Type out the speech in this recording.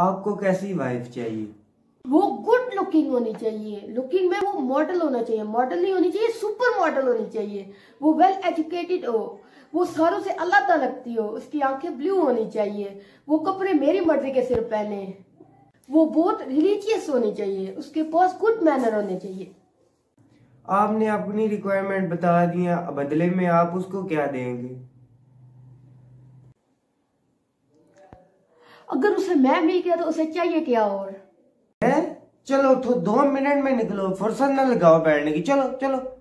आपको कैसी वाइफ चाहिए? वो गुड लुकिंग होनी चाहिए। लुकिंग में वो मॉडल होना चाहिए। मॉडल नहीं होनी चाहिए सुपर मॉडल होनी चाहिए। वो वेल एजुकेटेड हो। वो सारों से अलग लगती हो। उसकी आँखें ब्लू होनी चाहिए। वो कपड़े मेरी मर्ज़ी के सिर पहने। वो बहुत रिलीजियस होनी चाहिए। उसके पास गुड मैनर होने चाहिए। आपने अपनी रिक्वायरमेंट बता दिया। बदले में आप उसको क्या देंगे? अगर उसे मैं मिल गया तो उसे चाहिए क्या और? है? चलो तो दो मिनट में निकलो, फुर्सत न लगाओ बैठने की। चलो चलो।